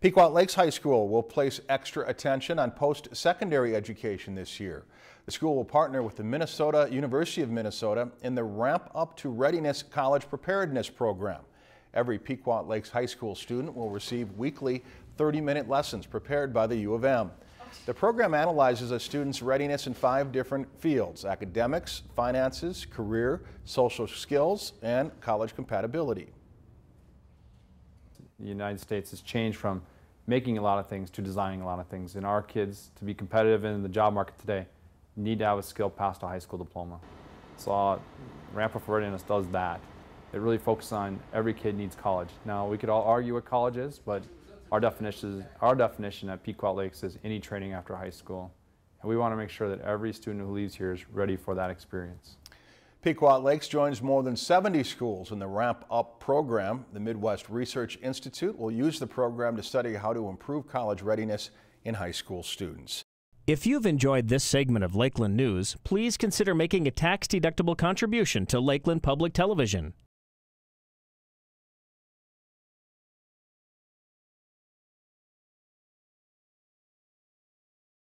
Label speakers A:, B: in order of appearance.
A: Pequot Lakes High School will place extra attention on post-secondary education this year. The school will partner with the Minnesota University of Minnesota in the Ramp Up to Readiness College Preparedness Program. Every Pequot Lakes High School student will receive weekly 30-minute lessons prepared by the U of M. The program analyzes a student's readiness in five different fields, academics, finances, career, social skills, and college compatibility.
B: The United States has changed from making a lot of things to designing a lot of things. And our kids, to be competitive in the job market today, need to have a skill past a high school diploma. So Ramp Up for Readiness does that. It really focuses on every kid needs college. Now, we could all argue what college is, but our definition, is, our definition at Pequot Lakes is any training after high school. And we want to make sure that every student who leaves here is ready for that experience.
A: Pequot Lakes joins more than 70 schools in the Ramp Up program. The Midwest Research Institute will use the program to study how to improve college readiness in high school students.
C: If you've enjoyed this segment of Lakeland News, please consider making a tax-deductible contribution to Lakeland Public Television.